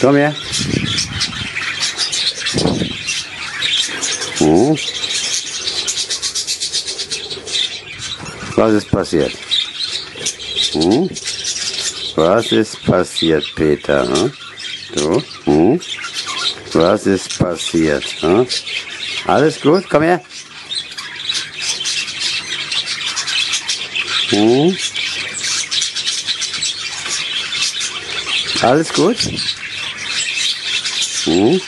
Komm her. Hm. Was ist passiert? Hm? Was ist passiert, Peter? Hm? Du? Hm? Was ist passiert? Hm? Alles gut? Komm her. Hm? Alles gut? Hm?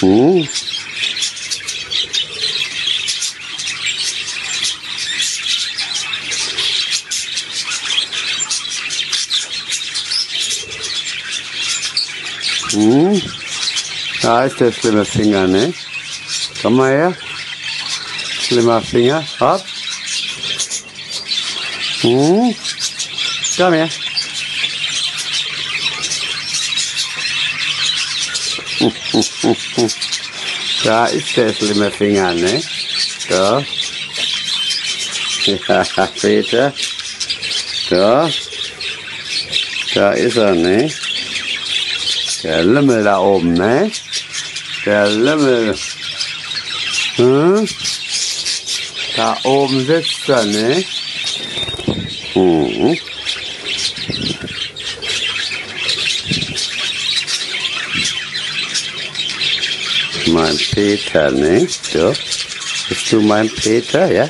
Hm? Hm? Da ist der schlimme Finger, ne? Komm mal her. Schlimmer Finger. Hopp. Hm? Komm her. Da ist der schlimme Finger, ne? So. Ja, Peter. So. Da ist er, ne? Der Lümmel da oben, ne? Der Lümmel. Hm? Da oben sitzt er, ne? Mhm. Mein Peter, ne? So. Bist du mein Peter, ja?